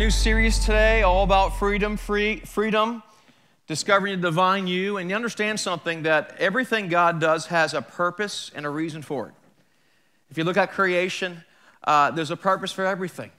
new series today all about freedom, free, freedom, discovering the divine you. And you understand something that everything God does has a purpose and a reason for it. If you look at creation, uh, there's a purpose for everything.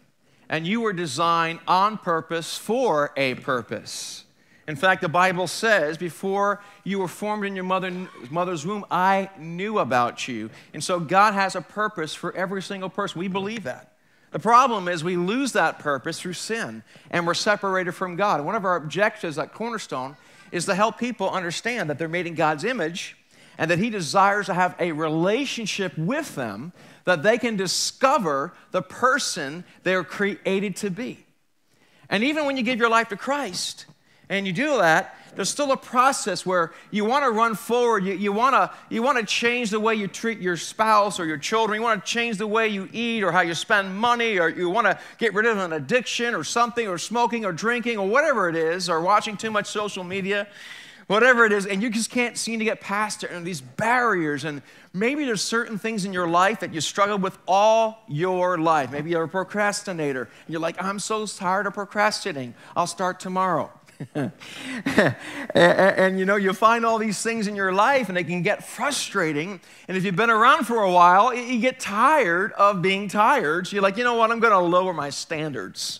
And you were designed on purpose for a purpose. In fact, the Bible says, before you were formed in your mother, mother's womb, I knew about you. And so God has a purpose for every single person. We believe that. The problem is we lose that purpose through sin and we're separated from God. one of our objectives at Cornerstone is to help people understand that they're made in God's image and that He desires to have a relationship with them that they can discover the person they're created to be. And even when you give your life to Christ and you do that, there's still a process where you want to run forward. You, you, want to, you want to change the way you treat your spouse or your children. You want to change the way you eat or how you spend money, or you want to get rid of an addiction or something, or smoking or drinking or whatever it is, or watching too much social media, whatever it is. And you just can't seem to get past it. And these barriers. And maybe there's certain things in your life that you struggle with all your life. Maybe you're a procrastinator. And you're like, I'm so tired of procrastinating. I'll start tomorrow. and, and, you know, you find all these things in your life and they can get frustrating. And if you've been around for a while, you get tired of being tired. So you're like, you know what, I'm going to lower my standards.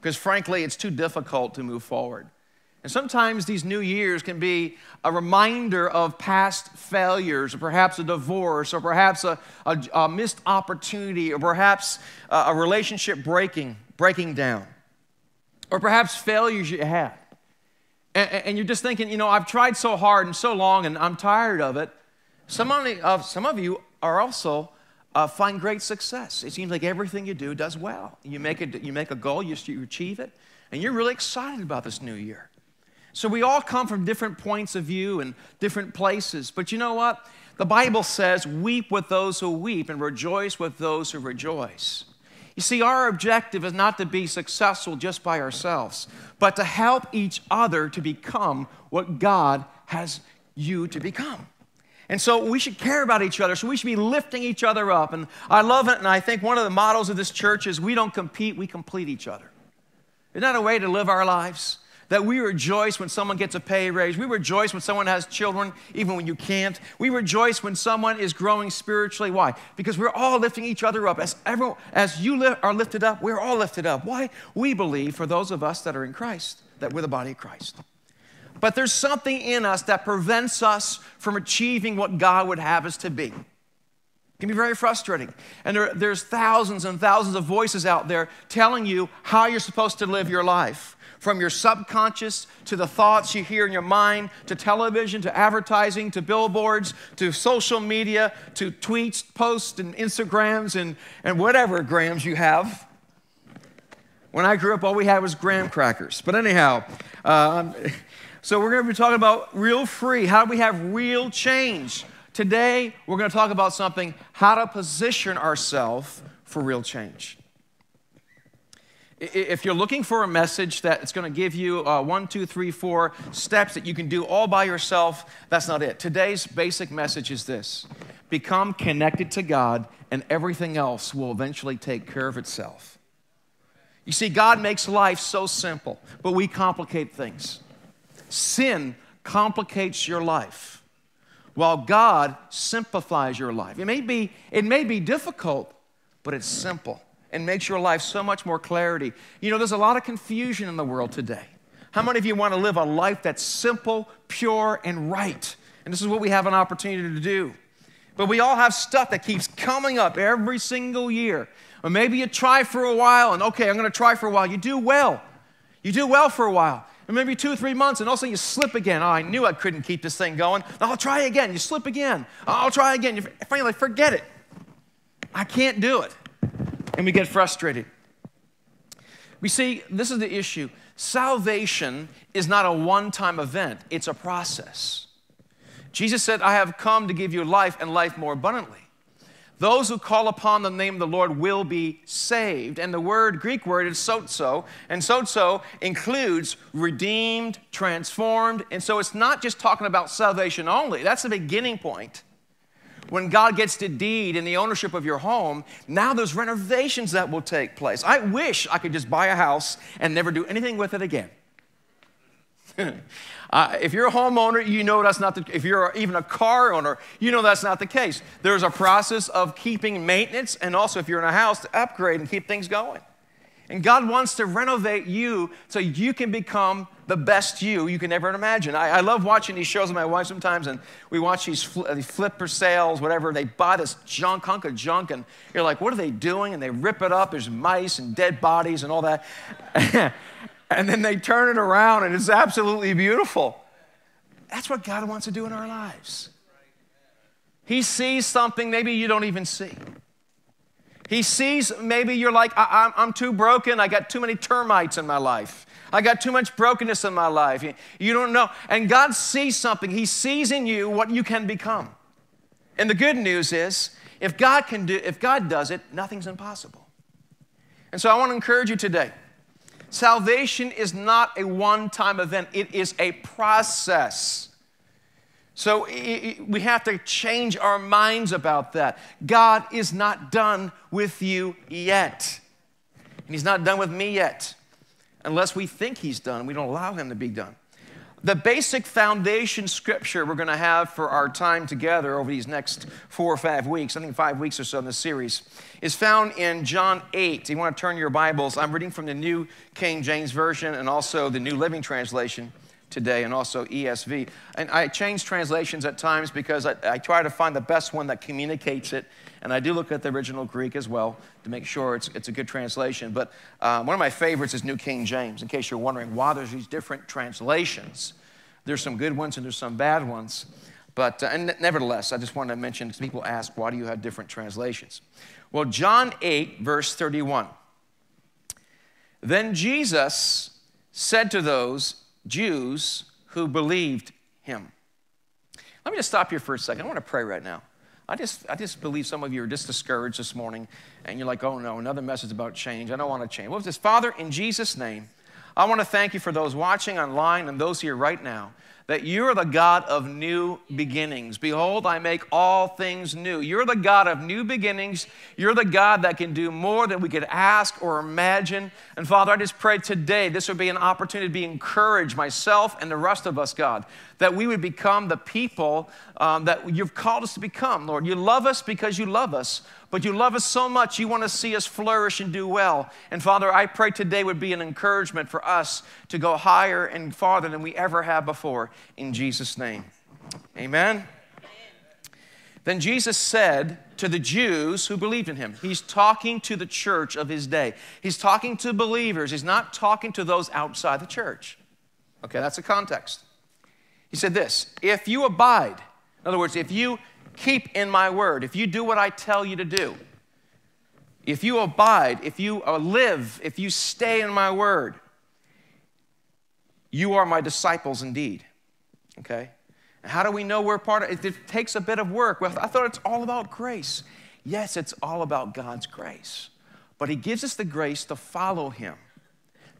Because frankly, it's too difficult to move forward. And sometimes these new years can be a reminder of past failures, or perhaps a divorce, or perhaps a, a, a missed opportunity, or perhaps a, a relationship breaking, breaking down or perhaps failures you had. And, and, you're just thinking, you know, I've tried so hard and so long and I'm tired of it. Some of, some of you are also uh, find great success. It seems like everything you do does well. You make a, you make a goal, you, you achieve it, and you're really excited about this new year. So we all come from different points of view and different places. But you know what? The Bible says, weep with those who weep and rejoice with those who rejoice. You see, our objective is not to be successful just by ourselves, but to help each other to become what God has you to become. And so we should care about each other. So we should be lifting each other up. And I love it. And I think one of the models of this church is we don't compete, we complete each other. Isn't that a way to live our lives? That we rejoice when someone gets a pay raise. We rejoice when someone has children, even when you can't. We rejoice when someone is growing spiritually. Why? Because we're all lifting each other up. As, everyone, as you are lifted up, we're all lifted up. Why? We believe, for those of us that are in Christ, that we're the body of Christ. But there's something in us that prevents us from achieving what God would have us to be. It can be very frustrating. And there, there's thousands and thousands of voices out there telling you how you're supposed to live your life from your subconscious to the thoughts you hear in your mind to television to advertising to billboards to social media to tweets, posts, and Instagrams and, and whatever grams you have. When I grew up, all we had was graham crackers. But anyhow, um, so we're going to be talking about real free. How do we have real change? Today, we're going to talk about something how to position ourselves for real change. If you're looking for a message that's going to give you uh, one, two, three, four steps that you can do all by yourself, that's not it. Today's basic message is this become connected to God, and everything else will eventually take care of itself. You see, God makes life so simple, but we complicate things. Sin complicates your life, while God simplifies your life. It may be, it may be difficult, but it's simple and makes your life so much more clarity. You know, there's a lot of confusion in the world today. How many of you want to live a life that's simple, pure, and right? And this is what we have an opportunity to do. But we all have stuff that keeps coming up every single year. Or maybe you try for a while and, okay, I'm going to try for a while. You do well. You do well for a while. And maybe two or three months, and all of a sudden you slip again. Oh, I knew I couldn't keep this thing going. I'll try again. You slip again. I'll try again. You finally forget it. I can't do it and we get frustrated. We see, this is the issue. Salvation is not a one time event, it's a process. Jesus said, I have come to give you life and life more abundantly. Those who call upon the name of the Lord will be saved. And the word, Greek word, is sozo. And sozo includes redeemed, transformed. And so it's not just talking about salvation only, that's the beginning point. when God gets the deed and the ownership of your home, now there's renovations that will take place. I wish I could just buy a house and never do anything with it again. uh, if you're a homeowner, you know that's not the if you're even a car owner, you know that's not the case. There's a process of keeping maintenance and also if you're in a house to upgrade and keep things going. And God wants to renovate you so you can become the best you you can ever imagine. I, I love watching these shows with my wife sometimes, and we watch these, fl- these flipper sales, whatever. They buy this junk, hunk of junk, and you're like, what are they doing? And they rip it up. There's mice and dead bodies and all that. and then they turn it around, and it's absolutely beautiful. That's what God wants to do in our lives. He sees something maybe you don't even see. He sees maybe you're like, I, am too broken. I got too many termites in my life. I got too much brokenness in my life. You don't know. And God sees something. He sees in you what you can become. And the good news is, if God can do, if God does it, nothing's impossible. And so I want to encourage you today. Salvation is not a one-time event. It is a process. So we have to change our minds about that. God is not done with you yet. And He's not done with me yet. Unless we think He's done, we don't allow Him to be done. The basic foundation scripture we're going to have for our time together over these next four or five weeks, I think five weeks or so in this series, is found in John 8. You want to turn your Bibles. I'm reading from the New King James Version and also the New Living Translation today and also ESV. And I change translations at times because I, I, try to find the best one that communicates it. And I do look at the original Greek as well to make sure it's, it's a good translation. But um, one of my favorites is New King James, in case you're wondering why there's these different translations. There's some good ones and there's some bad ones. But, uh, and nevertheless, I just wanted to mention, because people ask, why do you have different translations? Well, John 8, verse 31. Then Jesus said to those Jews who believed him. Let me just stop here for a second. I want to pray right now. I just, I just believe some of you are just discouraged this morning and you're like, oh no, another message about change. I don't want to change. What was this? Father, in Jesus' name, I want to thank you for those watching online and those here right now that you're the God of new beginnings. Behold, I make all things new. You're the God of new beginnings. You're the God that can do more than we could ask or imagine. And Father, I just pray today this would be an opportunity to be encouraged, myself and the rest of us, God, that we would become the people um, that you've called us to become, Lord. You love us because you love us, but you love us so much, you want to see us flourish and do well. And Father, I pray today would be an encouragement for us to go higher and farther than we ever have before. In Jesus' name. Amen. Then Jesus said to the Jews who believed in him, He's talking to the church of his day. He's talking to believers. He's not talking to those outside the church. Okay, that's the context. He said this If you abide, in other words, if you keep in my word, if you do what I tell you to do, if you abide, if you uh, live, if you stay in my word, you are my disciples indeed. Okay? And how do we know we're part of it? It takes a bit of work. Well, I thought it's all about grace. Yes, it's all about God's grace. But He gives us the grace to follow Him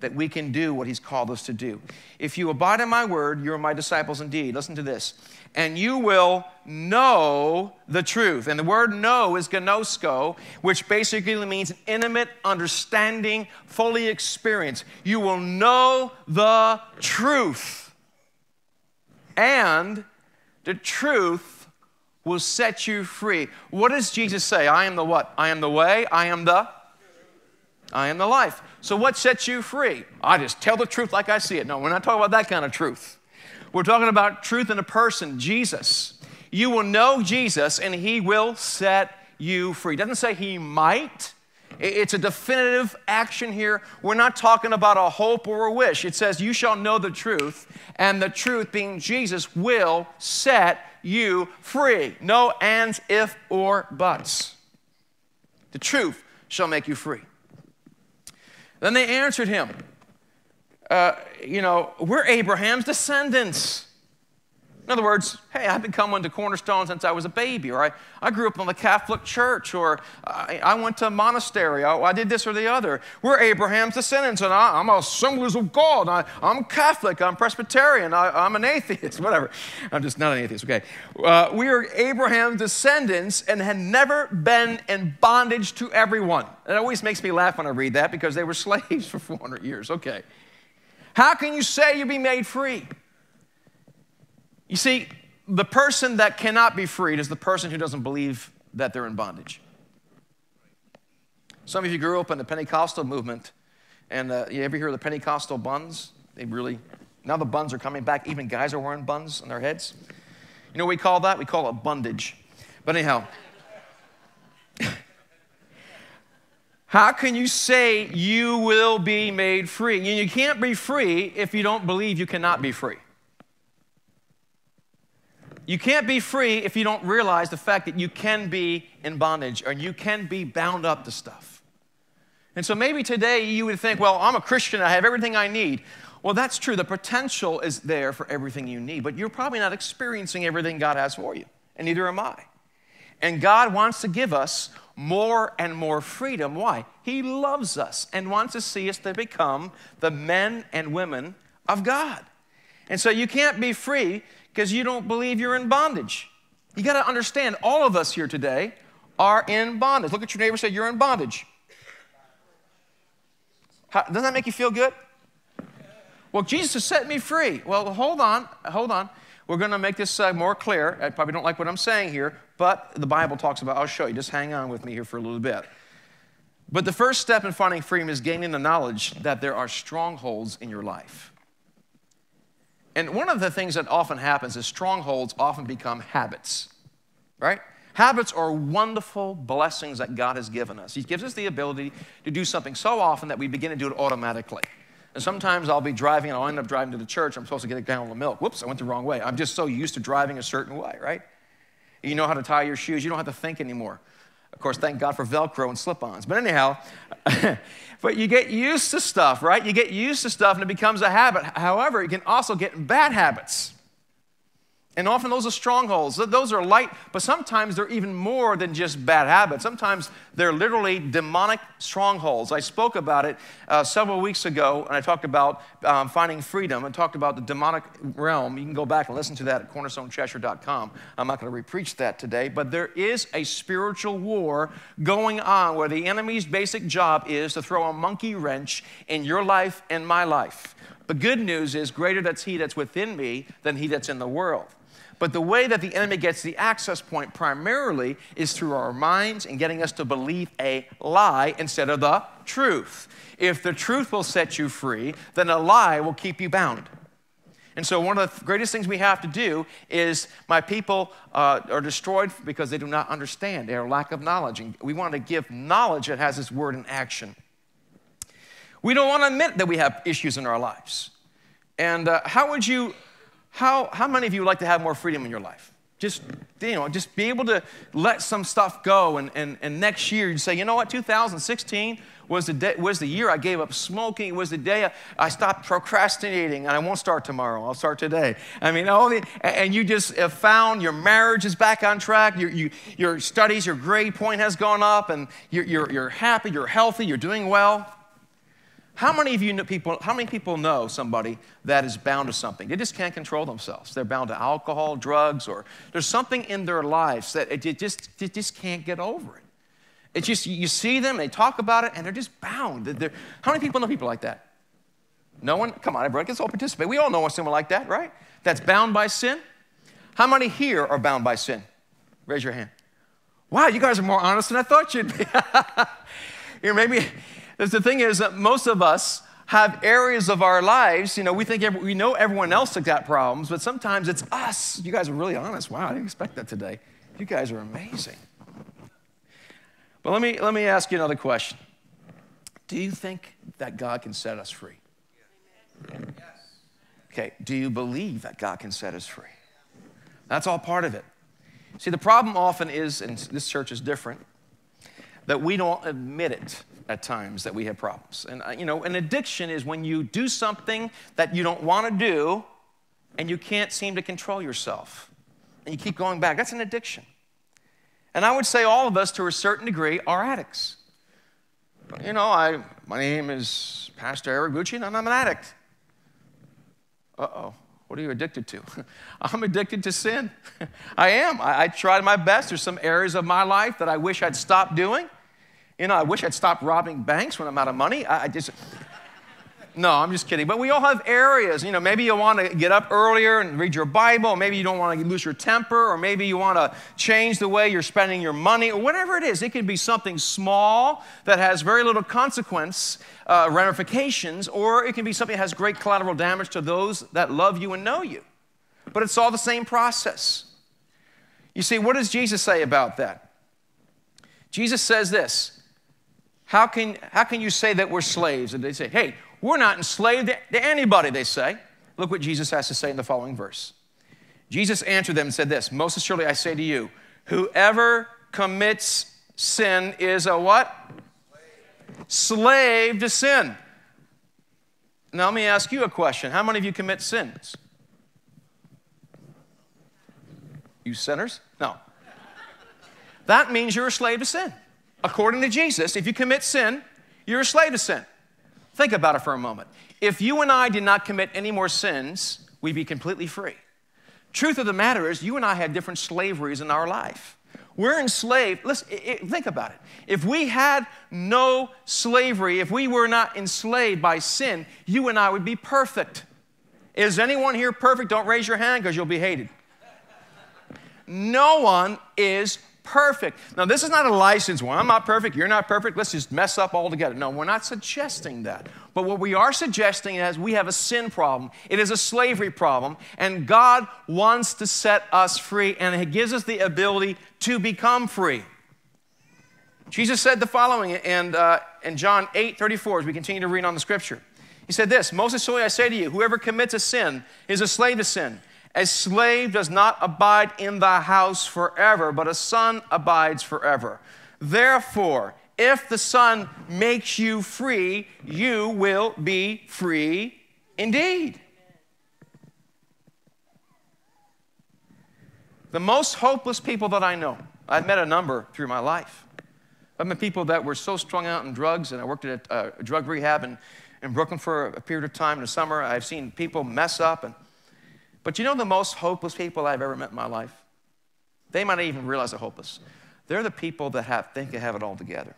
that we can do what He's called us to do. If you abide in my word, you are my disciples indeed. Listen to this and you will know the truth. And the word know is gnosko, which basically means intimate understanding, fully experience. You will know the truth. And the truth will set you free. What does Jesus say? I am the what? I am the way, I am the I am the life. So what sets you free? I just tell the truth like I see it. No, we're not talking about that kind of truth. We're talking about truth in a person, Jesus. You will know Jesus and he will set you free. It doesn't say he might. It's a definitive action here. We're not talking about a hope or a wish. It says, You shall know the truth, and the truth, being Jesus, will set you free. No ands, if, or buts. The truth shall make you free. Then they answered him, uh, you know, we're Abraham's descendants. In other words, hey, I've been coming to Cornerstone since I was a baby, or I, I grew up in the Catholic Church, or I, I went to a monastery, I, I, did this or the other. We're Abraham's descendants, and I, am assemblies of God. I, am Catholic, I'm Presbyterian, I, am an atheist, whatever. I'm just not an atheist, okay. Uh, we are Abraham's descendants and had never been in bondage to everyone. It always makes me laugh when I read that because they were slaves for 400 years, okay. How can you say you'll be made free? You see, the person that cannot be freed is the person who doesn't believe that they're in bondage. Some of you grew up in the Pentecostal movement, and uh, you ever hear of the Pentecostal buns? They really, now the buns are coming back. Even guys are wearing buns on their heads. You know what we call that? We call it bondage. But anyhow, how can you say you will be made free? You can't be free if you don't believe you cannot be free. You can't be free if you don't realize the fact that you can be in bondage or you can be bound up to stuff. And so maybe today you would think, well, I'm a Christian, I have everything I need. Well, that's true. The potential is there for everything you need, but you're probably not experiencing everything God has for you, and neither am I. And God wants to give us more and more freedom. Why? He loves us and wants to see us to become the men and women of God. And so you can't be free because you don't believe you're in bondage. You got to understand, all of us here today are in bondage. Look at your neighbor say, You're in bondage. How, doesn't that make you feel good? Well, Jesus has set me free. Well, hold on, hold on. We're going to make this uh, more clear. I probably don't like what I'm saying here, but the Bible talks about, I'll show you. Just hang on with me here for a little bit. But the first step in finding freedom is gaining the knowledge that there are strongholds in your life. And one of the things that often happens is strongholds often become habits, right? Habits are wonderful blessings that God has given us. He gives us the ability to do something so often that we begin to do it automatically. And sometimes I'll be driving and I'll end up driving to the church. I'm supposed to get a gallon of milk. Whoops, I went the wrong way. I'm just so used to driving a certain way, right? You know how to tie your shoes, you don't have to think anymore. Of course, thank God for Velcro and slip ons. But anyhow, but you get used to stuff, right? You get used to stuff and it becomes a habit. However, you can also get in bad habits. And often those are strongholds. Those are light, but sometimes they're even more than just bad habits. Sometimes they're literally demonic strongholds. I spoke about it uh, several weeks ago, and I talked about um, finding freedom and talked about the demonic realm. You can go back and listen to that at cornerstonecheshire.com. I'm not going to repreach that today, but there is a spiritual war going on where the enemy's basic job is to throw a monkey wrench in your life and my life. The good news is, greater that's he that's within me than he that's in the world. But the way that the enemy gets the access point primarily is through our minds and getting us to believe a lie instead of the truth. If the truth will set you free, then a lie will keep you bound. And so, one of the greatest things we have to do is my people uh, are destroyed because they do not understand, their lack of knowledge. And we want to give knowledge that has this word in action. We don't want to admit that we have issues in our lives. And uh, how would you how, how many of you would like to have more freedom in your life? Just, you know, just be able to let some stuff go and, and, and next year you say, you know what, 2016 was the, day, was the year I gave up smoking, it was the day I stopped procrastinating and I won't start tomorrow, I'll start today. I mean, and you just have found your marriage is back on track, your, you, your studies, your grade point has gone up and you're, you're, you're happy, you're healthy, you're doing well. How many of you know people, how many people know somebody that is bound to something? They just can't control themselves. They're bound to alcohol, drugs, or there's something in their lives that it just, it just can't get over it. It's just, you see them, they talk about it, and they're just bound. They're, how many people know people like that? No one? Come on, everybody, let's all participate. We all know someone like that, right? That's bound by sin. How many here are bound by sin? Raise your hand. Wow, you guys are more honest than I thought you'd be. Here, maybe the thing is that most of us have areas of our lives, you know, we think every, we know everyone else has got problems, but sometimes it's us. You guys are really honest. Wow, I didn't expect that today. You guys are amazing. But let me, let me ask you another question. Do you think that God can set us free? Okay, do you believe that God can set us free? That's all part of it. See, the problem often is, and this church is different, that we don't admit it at times that we have problems. And, uh, you know, an addiction is when you do something that you don't want to do, and you can't seem to control yourself. And you keep going back. That's an addiction. And I would say all of us, to a certain degree, are addicts. You know, I, my name is Pastor Eric Gucci, and I'm an addict. Uh oh. What are you addicted to? I'm addicted to sin. I am. I, I tried my best. There's some areas of my life that I wish I'd stopped doing. You know, I wish I'd stopped robbing banks when I'm out of money. I, I just, no, I'm just kidding. But we all have areas. You know, maybe you want to get up earlier and read your Bible. Maybe you don't want to lose your temper, or maybe you want to change the way you're spending your money, or whatever it is. It can be something small that has very little consequence, uh, ramifications, or it can be something that has great collateral damage to those that love you and know you. But it's all the same process. You see, what does Jesus say about that? Jesus says this How can, how can you say that we're slaves? And they say, Hey, we're not enslaved to anybody, they say. Look what Jesus has to say in the following verse. Jesus answered them and said this Most assuredly I say to you, whoever commits sin is a what? Slave, Slave to sin. Now let me ask you a question. How many of you commit sins? You sinners? No. That means you're a slave to sin. According to Jesus, if you commit sin, you're a slave to sin. Think about it for a moment. If you and I did not commit any more sins, we'd be completely free. Truth of the matter is, you and I had different slaveries in our life. We're enslaved. Listen, think about it. If we had no slavery, if we were not enslaved by sin, you and I would be perfect. Is anyone here perfect? Don't raise your hand because you'll be hated. No one is perfect. Now, this is not a license. Well, I'm not perfect, you're not perfect, let's just mess up all together. No, we're not suggesting that. But what we are suggesting is we have a sin problem, it is a slavery problem, and God wants to set us free, and He gives us the ability to become free. Jesus said the following in, uh, in John 8 34 as we continue to read on the scripture. He said this Most assuredly I say to you, whoever commits a sin is a slave to sin. A slave does not abide in the house forever, but a son abides forever. Therefore, if the Son makes you free, you will be free indeed. The most hopeless people that I know, I've met a number through my life. I've met people that were so strung out in drugs, and I worked at a, a drug rehab in, in Brooklyn for a period of time in the summer. I've seen people mess up and but you know the most hopeless people I've ever met in my life? They might not even realize they're hopeless. They're the people that have, think they have it all together.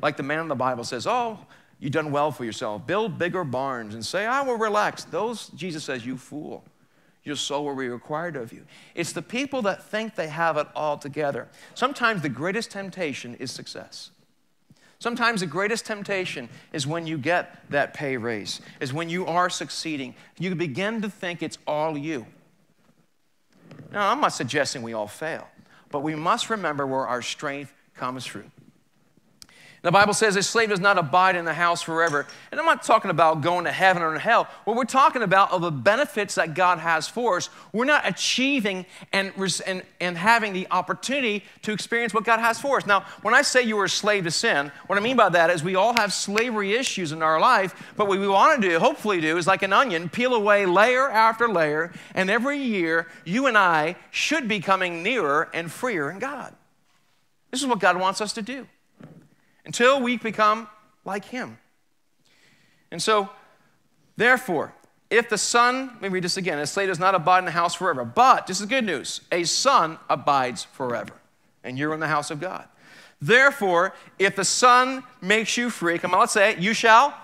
Like the man in the Bible says, Oh, you've done well for yourself. Build bigger barns and say, I will relax. Those, Jesus says, you fool. Your soul will be required of you. It's the people that think they have it all together. Sometimes the greatest temptation is success. Sometimes the greatest temptation is when you get that pay raise, is when you are succeeding. You begin to think it's all you. Now, I'm not suggesting we all fail, but we must remember where our strength comes from. The Bible says a slave does not abide in the house forever. And I'm not talking about going to heaven or hell. What we're talking about are the benefits that God has for us. We're not achieving and, and, and having the opportunity to experience what God has for us. Now, when I say you are a slave to sin, what I mean by that is we all have slavery issues in our life, but what we want to do, hopefully do, is like an onion, peel away layer after layer, and every year you and I should be coming nearer and freer in God. This is what God wants us to do until we become like him. And so, therefore, if the Son, let me read this again, a slave does not abide in the house forever, but, this is good news, a son abides forever, and you're in the house of God. Therefore, if the Son makes you free, come on, let's say it, you shall.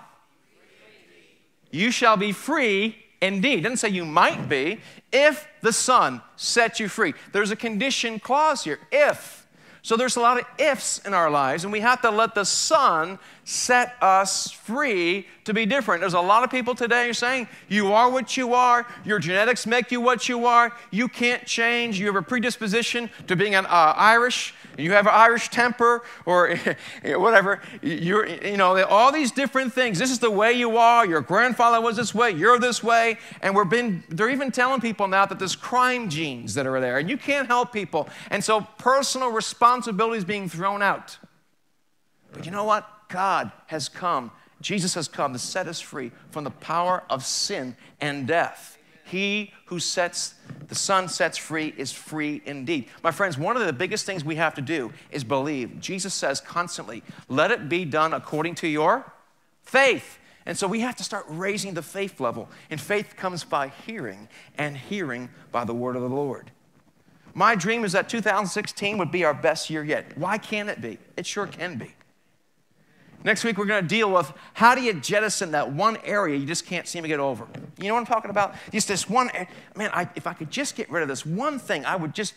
You shall be free indeed. It doesn't say you might be. If the Son sets you free. There's a condition clause here. If. So there's a lot of ifs in our lives, and we have to let the Son set us free to be different. There's a lot of people today saying, You are what you are, your genetics make you what you are, you can't change, you have a predisposition to being an uh, Irish, you have an Irish temper, or whatever. You're, you know, all these different things. This is the way you are, your grandfather was this way, you're this way, and we're been, they're even telling people now that there's crime genes that are there, and you can't help people. And so personal responsibility is being thrown out. But you know what? God has come, Jesus has come to set us free from the power of sin and death. He who sets the Son sets free is free indeed. My friends, one of the biggest things we have to do is believe. Jesus says constantly, let it be done according to your faith. And so we have to start raising the faith level. And faith comes by hearing, and hearing by the word of the Lord. My dream is that 2016 would be our best year yet. Why can't it be? It sure can be. Next week, we're going to deal with how do you jettison that one area you just can't seem to get over. You know what I'm talking about? Just this one, man, I, if I could just get rid of this one thing, I would just,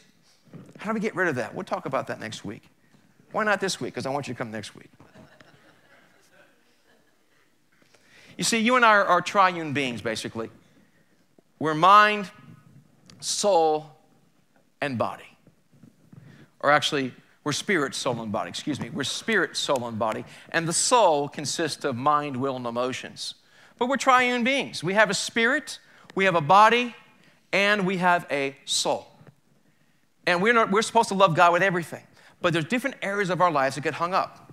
how do we get rid of that? We'll talk about that next week. Why not this week? Because I want you to come next week. You see, you and I are, are triune beings, basically. We're mind, soul, and body. Or actually, we're spirit, soul, and body. Excuse me. We're spirit, soul, and body. And the soul consists of mind, will, and emotions. But we're triune beings. We have a spirit, we have a body, and we have a soul. And we're, not, we're supposed to love God with everything. But there's different areas of our lives that get hung up.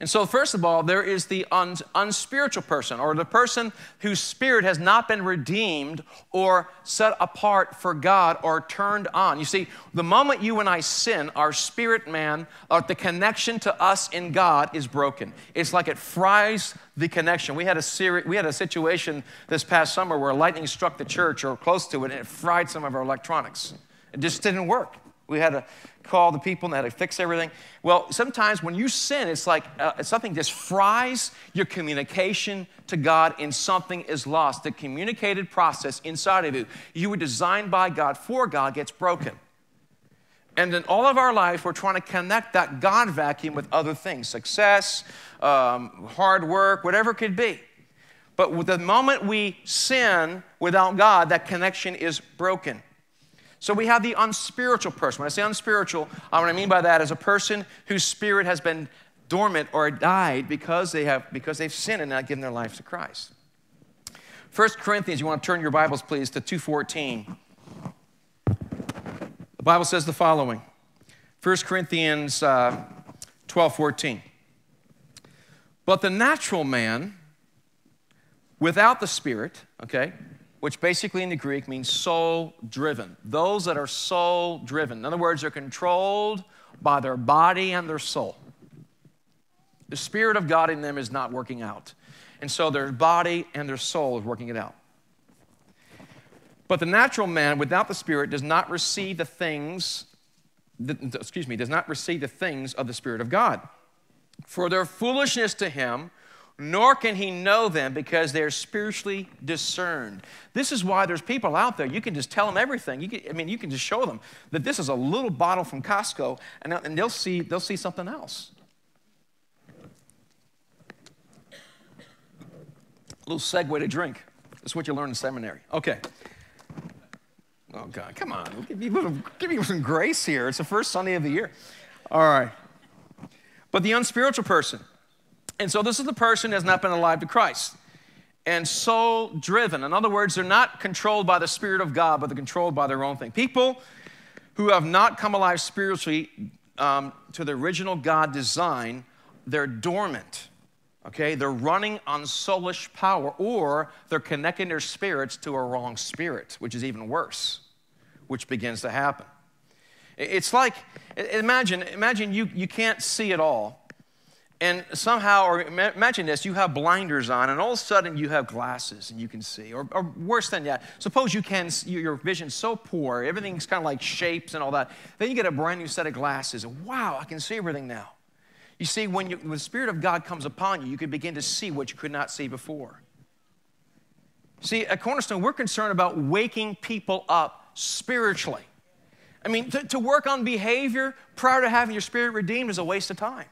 And so, first of all, there is the un- unspiritual person, or the person whose spirit has not been redeemed or set apart for God or turned on. You see, the moment you and I sin, our spirit man, or the connection to us in God is broken. It's like it fries the connection. We had a seri- we had a situation this past summer where lightning struck the church or close to it, and it fried some of our electronics. It just didn't work. We had to call the people and they had to fix everything. Well, sometimes when you sin, it's like uh, something just fries your communication to God and something is lost. The communicated process inside of you, you were designed by God for God, gets broken. And in all of our life, we're trying to connect that God vacuum with other things success, um, hard work, whatever it could be. But with the moment we sin without God, that connection is broken. So we have the unspiritual person. When I say unspiritual, uh, what I mean by that is a person whose spirit has been dormant or died because they have because they've sinned and not given their life to Christ. 1 Corinthians, you want to turn your Bibles, please, to 2.14. The Bible says the following. 1 Corinthians uh, 12, 14. But the natural man, without the Spirit, okay, which basically in the Greek means soul driven. Those that are soul driven. In other words, they're controlled by their body and their soul. The Spirit of God in them is not working out. And so their body and their soul is working it out. But the natural man without the Spirit does not receive the things, excuse me, does not receive the things of the Spirit of God. For their foolishness to him, nor can he know them because they're spiritually discerned. This is why there's people out there, you can just tell them everything. You can, I mean, you can just show them that this is a little bottle from Costco, and, and they'll, see, they'll see something else. A little segue to drink. That's what you learn in seminary. Okay. Oh, God, come on. Give me, little, give me some grace here. It's the first Sunday of the year. All right. But the unspiritual person, and so this is the person who has not been alive to Christ and soul driven. In other words, they're not controlled by the Spirit of God, but they're controlled by their own thing. People who have not come alive spiritually um, to the original God design, they're dormant. Okay, they're running on soulish power, or they're connecting their spirits to a wrong spirit, which is even worse, which begins to happen. It's like, imagine, imagine you, you can't see at all, and somehow, or imagine this, you have blinders on, and all of a sudden you have glasses and you can see. Or, or worse than that, suppose you can, your vision's so poor, everything's kind of like shapes and all that. Then you get a brand new set of glasses, and wow, I can see everything now. You see, when, you, when the Spirit of God comes upon you, you can begin to see what you could not see before. See, at Cornerstone, we're concerned about waking people up spiritually. I mean, to, to work on behavior prior to having your spirit redeemed is a waste of time.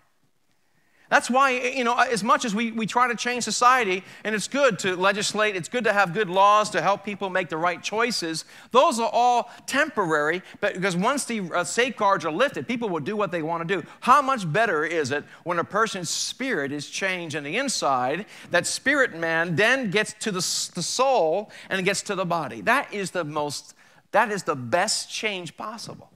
That's why, you know, as much as we, we try to change society, and it's good to legislate, it's good to have good laws to help people make the right choices, those are all temporary, but because once the uh, safeguards are lifted, people will do what they want to do. How much better is it when a person's spirit is changed on the inside, that spirit man then gets to the, the soul and gets to the body? That is the most, that is the best change possible.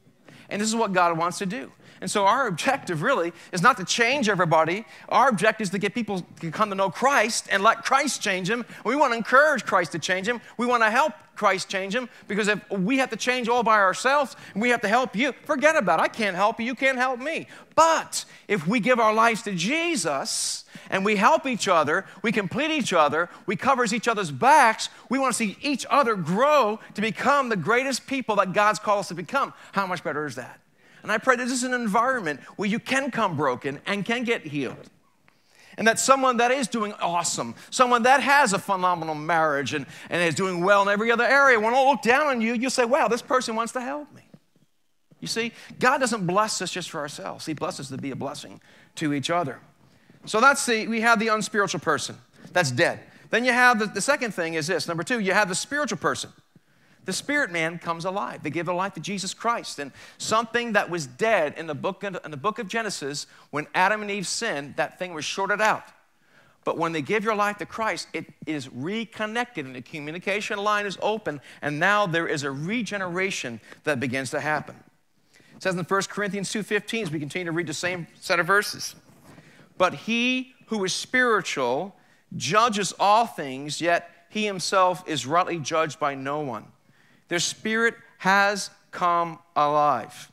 And this is what God wants to do. And so our objective really is not to change everybody. Our objective is to get people to come to know Christ and let Christ change them. We want to encourage Christ to change them. We want to help Christ change them because if we have to change all by ourselves and we have to help you, forget about it. I can't help you, you can't help me. But if we give our lives to Jesus and we help each other, we complete each other, we covers each other's backs, we want to see each other grow to become the greatest people that God's called us to become. How much better is that? And I pray this is an environment where you can come broken and can get healed and that someone that is doing awesome, someone that has a phenomenal marriage and, and is doing well in every other area, when I look down on you, you'll say, wow, this person wants to help me. You see, God doesn't bless us just for ourselves. He blesses us to be a blessing to each other. So that's the, we have the unspiritual person. That's dead. Then you have the, the second thing is this. Number two, you have the spiritual person the spirit man comes alive. They give their life to Jesus Christ. And something that was dead in the book in the book of Genesis, when Adam and Eve sinned, that thing was shorted out. But when they give your life to Christ, it is reconnected and the communication line is open, and now there is a regeneration that begins to happen. It says in 1 Corinthians 2:15, as we continue to read the same set of verses. But he who is spiritual judges all things, yet he himself is rightly judged by no one. Their spirit has come alive.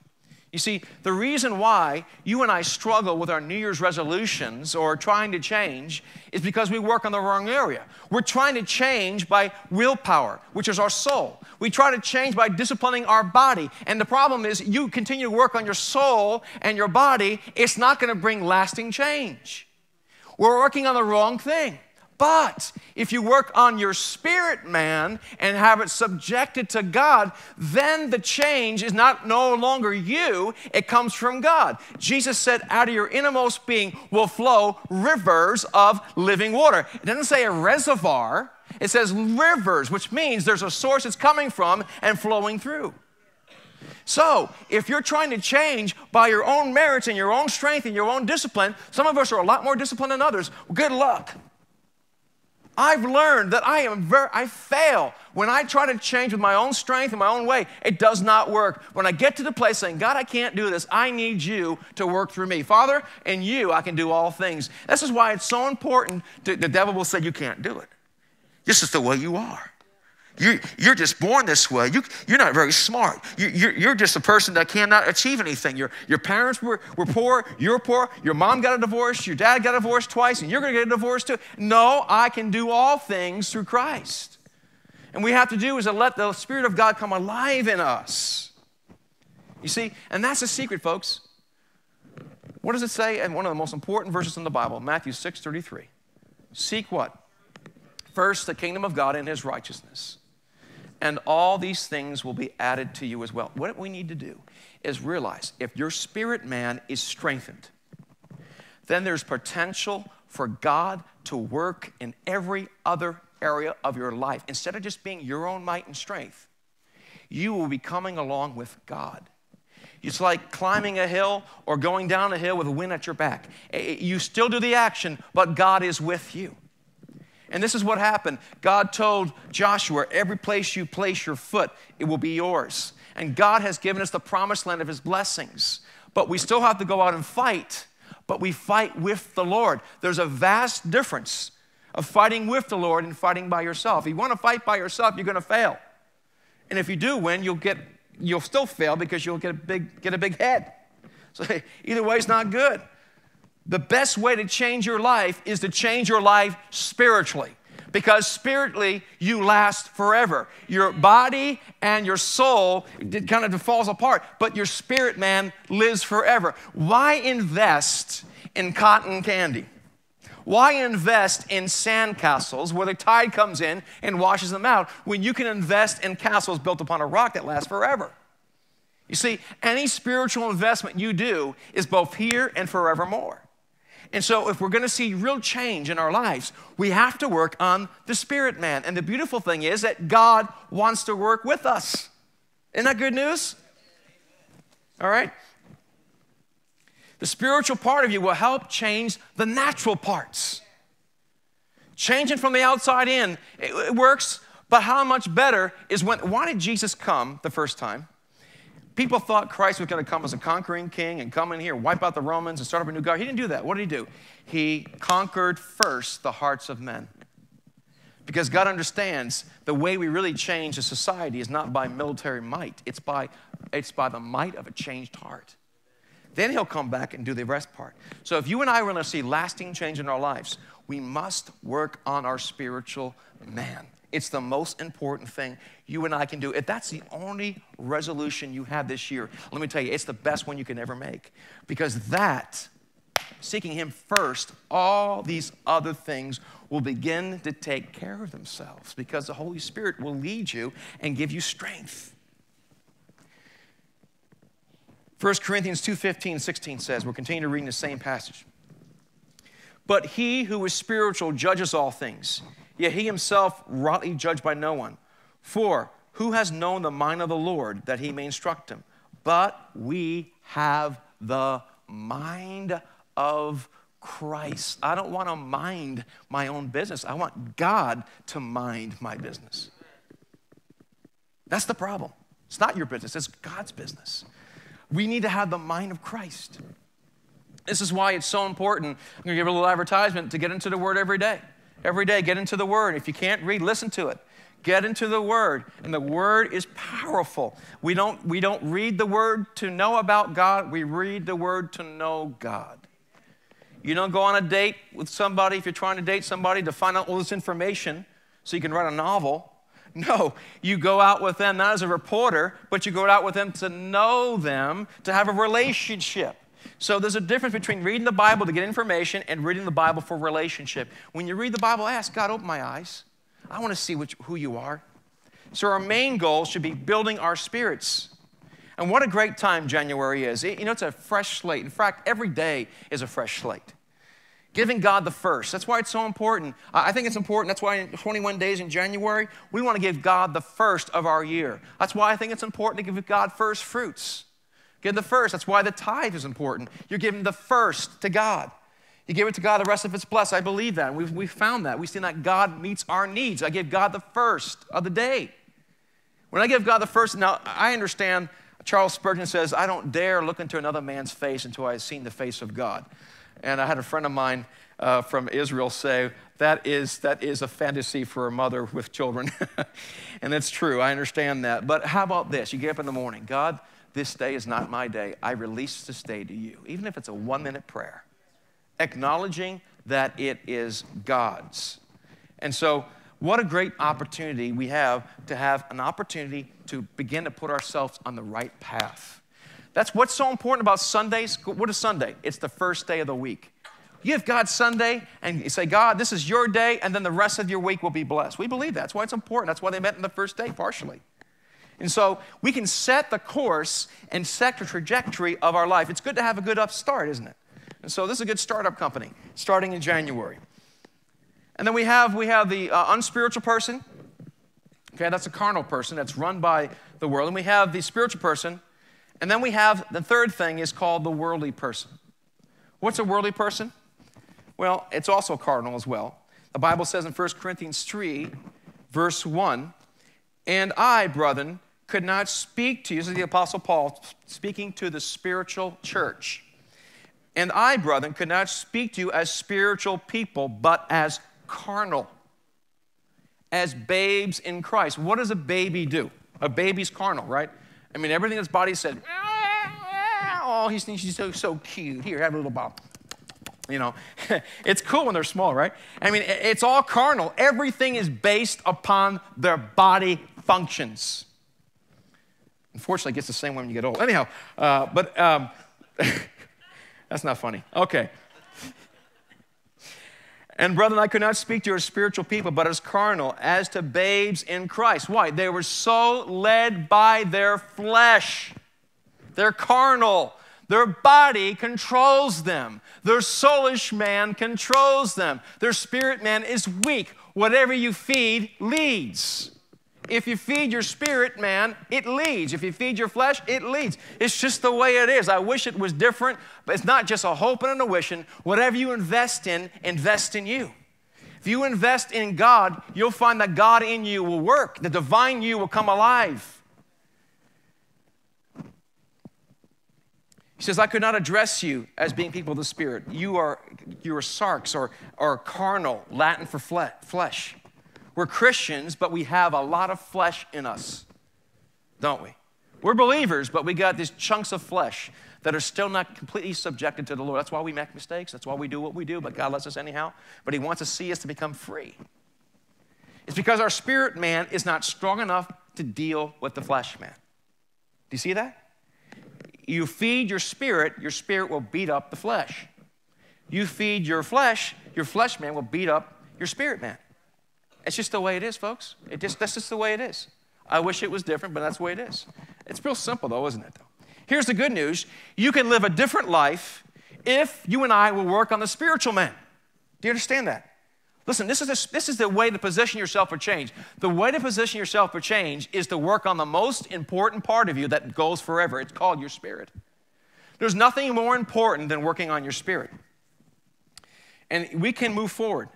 You see, the reason why you and I struggle with our New Year's resolutions or trying to change is because we work on the wrong area. We're trying to change by willpower, which is our soul. We try to change by disciplining our body. And the problem is, you continue to work on your soul and your body, it's not going to bring lasting change. We're working on the wrong thing. But if you work on your spirit man and have it subjected to God, then the change is not no longer you, it comes from God. Jesus said, out of your innermost being will flow rivers of living water. It doesn't say a reservoir, it says rivers, which means there's a source it's coming from and flowing through. So, if you're trying to change by your own merits and your own strength and your own discipline, some of us are a lot more disciplined than others. Good luck. I've learned that I am very, I fail when I try to change with my own strength and my own way. It does not work. When I get to the place saying, God, I can't do this, I need you to work through me. Father, in you, I can do all things. This is why it's so important. To, the devil will say, You can't do it. This is the way you are. You, you're just born this way. You, you're not very smart. You, you're, you're just a person that cannot achieve anything. Your, your parents were, were poor. You're poor. Your mom got a divorce. Your dad got a divorce twice, and you're going to get a divorce too. No, I can do all things through Christ. And we have to do is to let the Spirit of God come alive in us. You see, and that's the secret, folks. What does it say in one of the most important verses in the Bible, Matthew 6 33? Seek what? First, the kingdom of God and his righteousness and all these things will be added to you as well. What we need to do is realize if your spirit man is strengthened, then there's potential for God to work in every other area of your life. Instead of just being your own might and strength, you will be coming along with God. It's like climbing a hill or going down a hill with a wind at your back. Eh, eh, you still do the action, but God is with you. And this is what happened. God told Joshua, Every place you place your foot, it will be yours. And God has given us the promised land of his blessings. But we still have to go out and fight, but we fight with the Lord. There's a vast difference of fighting with the Lord and fighting by yourself. If you want to fight by yourself, you're going to fail. And if you do win, you'll get you'll still fail because you'll get a big get a big head. So either way is not good. The best way to change your life is to change your life spiritually because spiritually you last forever. Your body and your soul kind of falls apart, but your spirit man lives forever. Why invest in cotton candy? Why invest in sandcastles where the tide comes in and washes them out when you can invest in castles built upon a rock that lasts forever? You see, any spiritual investment you do is both here and forevermore. And so, if we're going to see real change in our lives, we have to work on the spirit man. And the beautiful thing is that God wants to work with us. Isn't that good news? All right? The spiritual part of you will help change the natural parts. Changing from the outside in, it, it works, but how much better is when, why did Jesus come the first time? People thought Christ was going to come as a conquering king and come in here, wipe out the Romans, and start up a new God. He didn't do that. What did he do? He conquered first the hearts of men. Because God understands the way we really change a society is not by military might, it's by, it's by the might of a changed heart. Then He'll come back and do the rest part. So if you and I want to see lasting change in our lives, we must work on our spiritual man. It's the most important thing you and I can do. If that's the only resolution you have this year, let me tell you, it's the best one you can ever make. Because that, seeking Him first, all these other things will begin to take care of themselves because the Holy Spirit will lead you and give you strength. 1 Corinthians 2 15, 16 says, we're continuing to read the same passage. But he who is spiritual judges all things, yet he himself rightly judged by no one. For who has known the mind of the Lord that he may instruct him? But we have the mind of Christ. I don't want to mind my own business. I want God to mind my business. That's the problem. It's not your business, it's God's business. We need to have the mind of Christ. This is why it's so important. I'm going to give a little advertisement to get into the Word every day. Every day, get into the Word. If you can't read, listen to it. Get into the Word. And the Word is powerful. We don't, we don't read the Word to know about God, we read the Word to know God. You don't go on a date with somebody if you're trying to date somebody to find out all this information so you can write a novel. No, you go out with them not as a reporter, but you go out with them to know them, to have a relationship. So there's a difference between reading the Bible to get information and reading the Bible for relationship. When you read the Bible, ask God, open my eyes. I want to see which, who you are. So our main goal should be building our spirits. And what a great time January is. You know, it's a fresh slate. In fact, every day is a fresh slate. Giving God the first. That's why it's so important. I think it's important. That's why in 21 days in January, we want to give God the first of our year. That's why I think it's important to give God first fruits. Give the first. That's why the tithe is important. You're giving the first to God. You give it to God, the rest of it's blessed. I believe that. We've, we've found that. We've seen that God meets our needs. I give God the first of the day. When I give God the first, now I understand Charles Spurgeon says, I don't dare look into another man's face until I have seen the face of God. And I had a friend of mine uh, from Israel say, that is, that is a fantasy for a mother with children. and that's true, I understand that. But how about this? You get up in the morning, God, this day is not my day. I release this day to you, even if it's a one minute prayer, acknowledging that it is God's. And so, what a great opportunity we have to have an opportunity to begin to put ourselves on the right path. That's what's so important about Sundays. What is Sunday? It's the first day of the week. You have God Sunday and you say, God, this is your day, and then the rest of your week will be blessed. We believe that. That's why it's important. That's why they met in the first day, partially. And so we can set the course and set the trajectory of our life. It's good to have a good upstart, isn't it? And so this is a good startup company starting in January. And then we have, we have the uh, unspiritual person. Okay, that's a carnal person that's run by the world. And we have the spiritual person. And then we have the third thing is called the worldly person. What's a worldly person? Well, it's also carnal as well. The Bible says in 1 Corinthians 3, verse 1, and I, brethren, could not speak to you. This is the Apostle Paul speaking to the spiritual church. And I, brethren, could not speak to you as spiritual people, but as carnal, as babes in Christ. What does a baby do? A baby's carnal, right? I mean, everything his body said, oh, he's, he's so, so cute. Here, have a little ball. You know, it's cool when they're small, right? I mean, it's all carnal. Everything is based upon their body functions. Unfortunately, it gets the same way when you get old. Anyhow, uh, but um, that's not funny. Okay. And brethren, I could not speak to you as spiritual people, but as carnal, as to babes in Christ. Why? They were so led by their flesh. They're carnal. Their body controls them. Their soulish man controls them. Their spirit man is weak. Whatever you feed leads. If you feed your spirit, man, it leads. If you feed your flesh, it leads. It's just the way it is. I wish it was different, but it's not just a hoping and a wishing. Whatever you invest in, invest in you. If you invest in God, you'll find that God in you will work. The divine you will come alive. He says, I could not address you as being people of the Spirit. You are, you are sarx or, or carnal, Latin for flesh. We're Christians, but we have a lot of flesh in us, don't we? We're believers, but we got these chunks of flesh that are still not completely subjected to the Lord. That's why we make mistakes. That's why we do what we do, but God lets us anyhow. But He wants to see us to become free. It's because our spirit man is not strong enough to deal with the flesh man. Do you see that? You feed your spirit, your spirit will beat up the flesh. You feed your flesh, your flesh man will beat up your spirit man. It's just the way it is, folks. It just, that's just the way it is. I wish it was different, but that's the way it is. It's real simple, though, isn't it? Though. Here's the good news you can live a different life if you and I will work on the spiritual man. Do you understand that? Listen, this is, a, this is the way to position yourself for change. The way to position yourself for change is to work on the most important part of you that goes forever. It's called your spirit. There's nothing more important than working on your spirit. And we can move forward.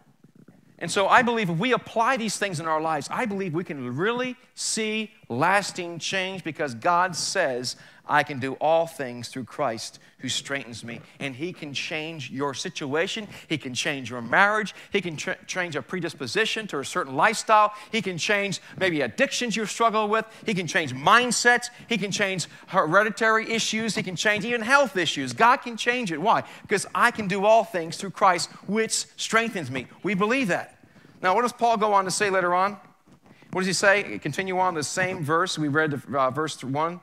And so I believe if we apply these things in our lives, I believe we can really see lasting change because God says, I can do all things through Christ who strengthens me. And He can change your situation. He can change your marriage. He can tra- change a predisposition to a certain lifestyle. He can change maybe addictions you struggle with. He can change mindsets. He can change hereditary issues. He can change even health issues. God can change it. Why? Because I can do all things through Christ which strengthens me. We believe that. Now, what does Paul go on to say later on? What does he say? Continue on the same verse. We read uh, verse 1.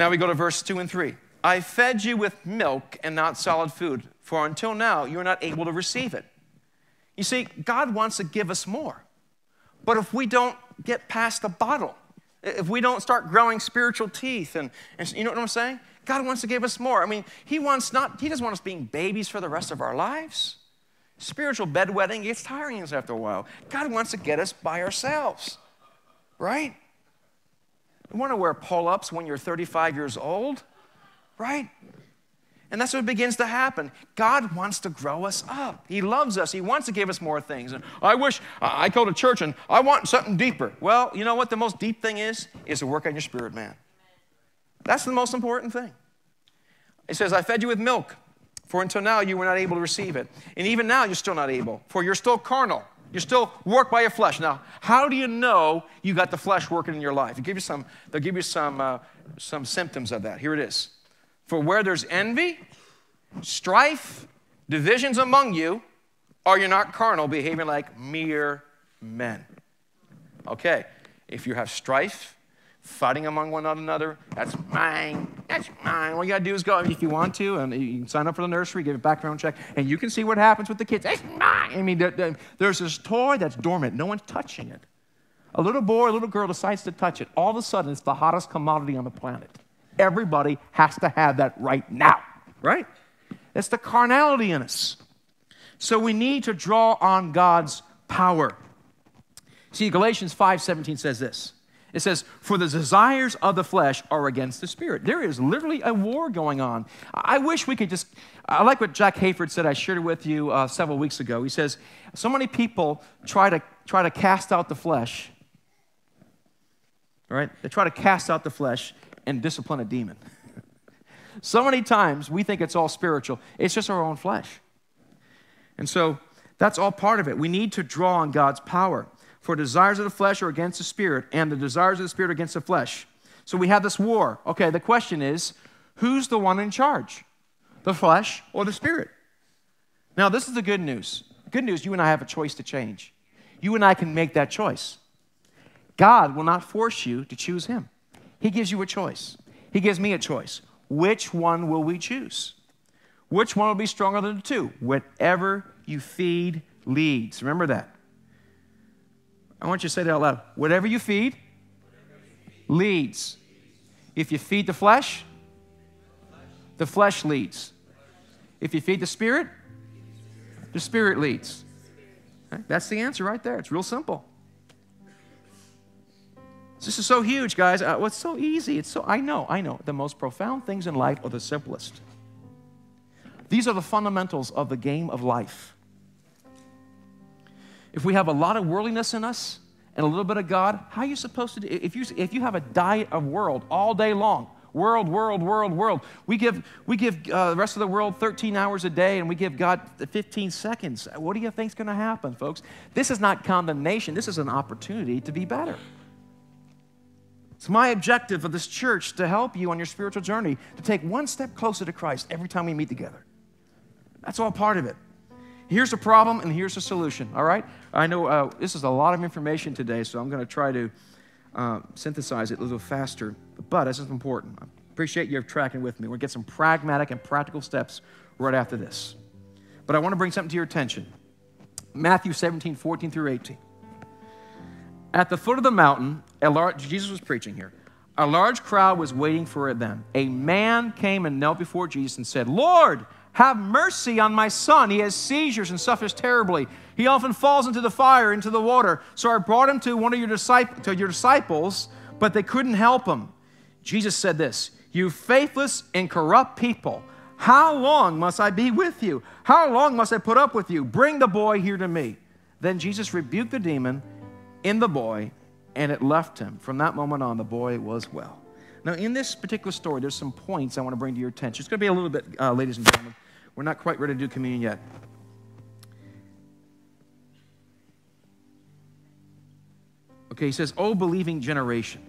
Now we go to verse 2 and 3. I fed you with milk and not solid food, for until now you are not able to receive it. You see, God wants to give us more. But if we don't get past the bottle, if we don't start growing spiritual teeth, and, and you know what I'm saying? God wants to give us more. I mean, He wants not, He doesn't want us being babies for the rest of our lives. Spiritual bedwetting gets tiring after a while. God wants to get us by ourselves, right? You want to wear pull ups when you're 35 years old, right? And that's what begins to happen. God wants to grow us up. He loves us. He wants to give us more things. And I wish I go to church and I want something deeper. Well, you know what the most deep thing is? Is to work on your spirit, man. That's the most important thing. He says, I fed you with milk, for until now you were not able to receive it. And even now you're still not able, for you're still carnal. You're still worked by your flesh. Now, how do you know you got the flesh working in your life? They'll give you some, they'll give you some, uh, some symptoms of that. Here it is. For where there's envy, strife, divisions among you, are you not carnal, behaving like mere men? Okay, if you have strife, fighting among one another. That's mine. That's mine. All you gotta do is go if you want to, and you can sign up for the nursery, give a background check, and you can see what happens with the kids. That's mine. I mean, there's this toy that's dormant. No one's touching it. A little boy, a little girl decides to touch it. All of a sudden, it's the hottest commodity on the planet. Everybody has to have that right now, right? It's the carnality in us. So we need to draw on God's power. See, Galatians 5:17 says this. It says, For the desires of the flesh are against the spirit. There is literally a war going on. I wish we could just, I like what Jack Hayford said, I shared it with you uh, several weeks ago. He says, So many people try to, try to cast out the flesh, right? They try to cast out the flesh and discipline a demon. so many times we think it's all spiritual, it's just our own flesh. And so that's all part of it. We need to draw on God's power. For desires of the flesh are against the spirit, and the desires of the spirit are against the flesh. So we have this war. Okay, the question is who's the one in charge? The flesh or the spirit? Now, this is the good news. Good news, you and I have a choice to change. You and I can make that choice. God will not force you to choose Him, He gives you a choice. He gives me a choice. Which one will we choose? Which one will be stronger than the two? Whatever you feed leads. Remember that. I want you to say that out loud. Whatever you feed leads. If you feed the flesh, the flesh leads. If you feed the spirit, the spirit leads. That's the answer right there. It's real simple. This is so huge, guys. Uh, it's so easy. It's so I know, I know. The most profound things in life are the simplest. These are the fundamentals of the game of life. If we have a lot of worldliness in us and a little bit of God, how are you supposed to do if you if you have a diet of world all day long, World, world, world, world. We give, we give uh, the rest of the world 13 hours a day and we give God 15 seconds. What do you think is going to happen, folks? This is not condemnation, this is an opportunity to be better. It's my objective of this church to help you on your spiritual journey to take one step closer to Christ every time we meet together. That's all part of it. Here's the problem and here's the solution, all right? I know uh, this is a lot of information today, so I'm going to try to uh, synthesize it a little faster, but this is important. I appreciate you tracking with me. We'll get some pragmatic and practical steps right after this. But I want to bring something to your attention Matthew 17, 14 through 18. At the foot of the mountain, a large, Jesus was preaching here. A large crowd was waiting for them. A man came and knelt before Jesus and said, Lord, have mercy on my son. He has seizures and suffers terribly. He often falls into the fire, into the water. So I brought him to one of your, disciples, to your disciples, but they couldn't help him. Jesus said this You faithless and corrupt people, how long must I be with you? How long must I put up with you? Bring the boy here to me. Then Jesus rebuked the demon in the boy, and it left him. From that moment on, the boy was well. Now, in this particular story, there's some points I want to bring to your attention. It's going to be a little bit, uh, ladies and gentlemen. We're not quite ready to do communion yet. Okay, he says, Oh, believing generation.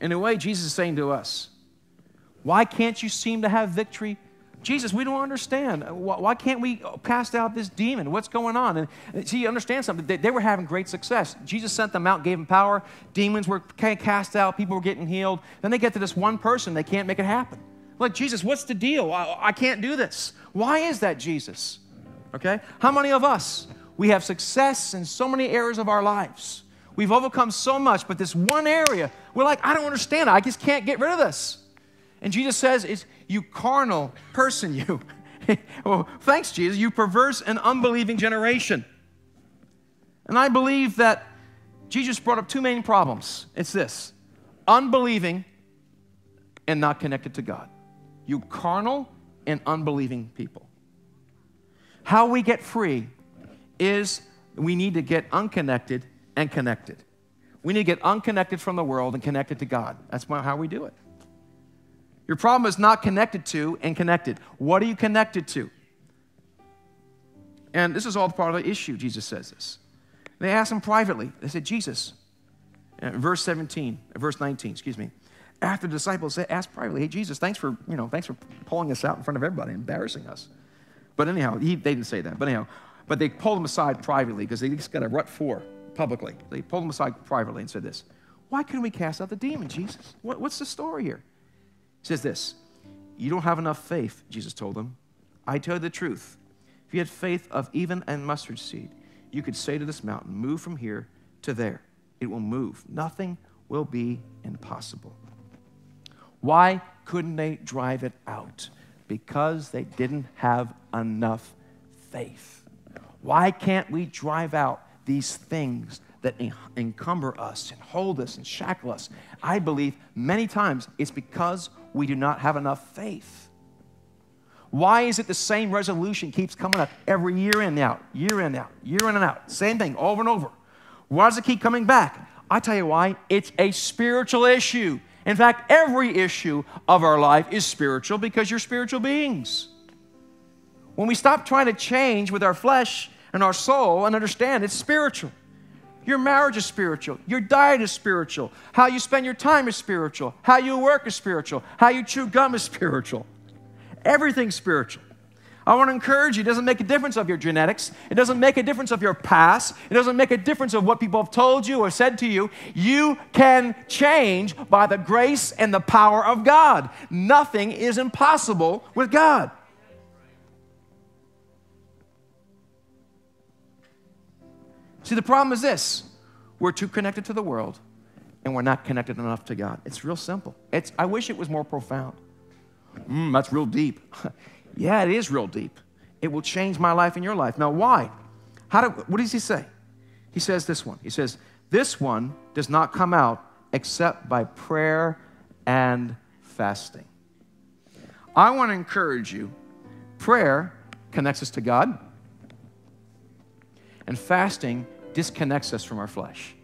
In a way, Jesus is saying to us, Why can't you seem to have victory Jesus, we don't understand. Why can't we cast out this demon? What's going on? And see, you understand something. They, were having great success. Jesus sent them out, gave them power. Demons were cast out. People were getting healed. Then they get to this one person. They can't make it happen. Like, Jesus, what's the deal? I, I can't do this. Why is that, Jesus? Okay? How many of us, we have success in so many areas of our lives? We've overcome so much, but this one area, we're like, I don't understand. I just can't get rid of this. And Jesus says, it's, You carnal person, you. well, thanks, Jesus, you perverse and unbelieving generation. And I believe that Jesus brought up two main problems. It's this unbelieving and not connected to God. You carnal and unbelieving people. How we get free is we need to get unconnected and connected. We need to get unconnected from the world and connected to God. That's how we do it. Your problem is not connected to and connected. What are you connected to? And this is all part of the issue, Jesus says this. They asked him privately. They said, Jesus, uh, verse 17, uh, verse 19, excuse me. After the disciples asked privately, hey, Jesus, thanks for, you know, thanks for pulling us out in front of everybody, embarrassing us. But anyhow, he, they didn't say that. But anyhow, but they pulled him aside privately because they just got a rut for publicly. They pulled him aside privately and said this, why couldn't we cast out the demon, Jesus? What, what's the story here? Says this You don't have enough faith, Jesus told them. I tell you the truth. If you had faith of even a mustard seed, you could say to this mountain, Move from here to there. It will move. Nothing will be impossible. Why couldn't they drive it out? Because they didn't have enough faith. Why can't we drive out these things that encumber us and hold us and shackle us? I believe many times it's because we do not have enough faith. Why is it the same resolution keeps coming up every year in and out, year in and out, year in and out? Same thing over and over. Why does it keep coming back? I tell you why. It's a spiritual issue. In fact, every issue of our life is spiritual because you're spiritual beings. When we stop trying to change with our flesh and our soul and understand it's spiritual, your marriage is spiritual. Your diet is spiritual. How you spend your time is spiritual. How you work is spiritual. How you chew gum is spiritual. Everything's spiritual. I want to encourage you, it doesn't make a difference of your genetics. It doesn't make a difference of your past. It doesn't make a difference of what people have told you or said to you. You can change by the grace and the power of God. Nothing is impossible with God. See, the problem is this we're too connected to the world and we're not connected enough to God. It's real simple. It's, I wish it was more profound. Mm, that's real deep. yeah, it is real deep. It will change my life and your life. Now, why? How do, what does he say? He says this one. He says, This one does not come out except by prayer and fasting. I want to encourage you prayer connects us to God, and fasting disconnects us from our flesh.